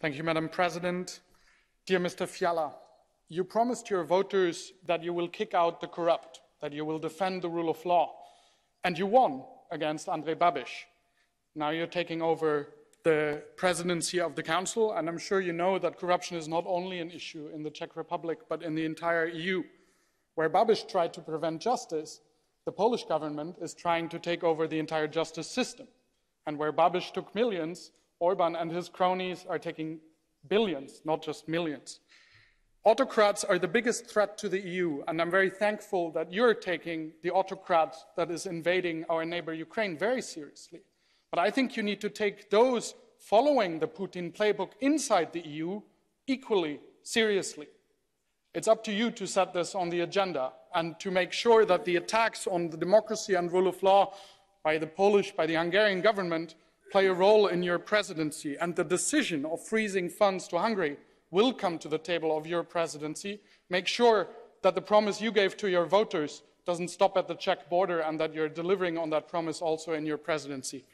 Thank you, Madam President. Dear Mr. Fiala, you promised your voters that you will kick out the corrupt, that you will defend the rule of law, and you won against Andrej Babiš. Now you're taking over the presidency of the Council, and I'm sure you know that corruption is not only an issue in the Czech Republic, but in the entire EU. Where Babiš tried to prevent justice, the Polish government is trying to take over the entire justice system. And where Babiš took millions, Orban and his cronies are taking billions, not just millions. Autocrats are the biggest threat to the EU, and I'm very thankful that you're taking the autocrat that is invading our neighbor Ukraine very seriously. But I think you need to take those following the Putin playbook inside the EU equally seriously. It's up to you to set this on the agenda and to make sure that the attacks on the democracy and rule of law by the Polish, by the Hungarian government play a role in your presidency. And the decision of freezing funds to Hungary will come to the table of your presidency. Make sure that the promise you gave to your voters doesn't stop at the Czech border and that you're delivering on that promise also in your presidency.